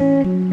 Mm-hmm.